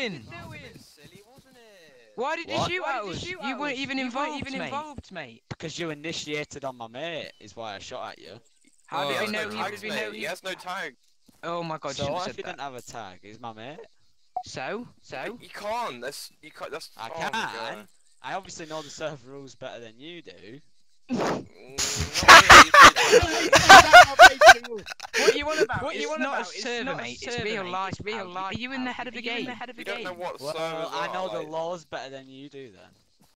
doing? Silly. Why did you shoot at did you us? You weren't us? even You weren't involved, even mate. involved, mate. Because you initiated on my mate is why I shot at you. How Oh, did we know no he tags, would be mate. know He has no tag. Oh my god, you so shouldn't what have if said you that. didn't have a tag? He's my mate. So? So? You can't. That's you can't. That's. I oh can. I obviously know the server rules better than you do. Mm, What you want about? What it's you want not about? a It's server, not a mate. It's real mate. life. It's real life, Are you in the head of the game? the head of the You don't game? know what Well, I are, know the like- laws better than you do then.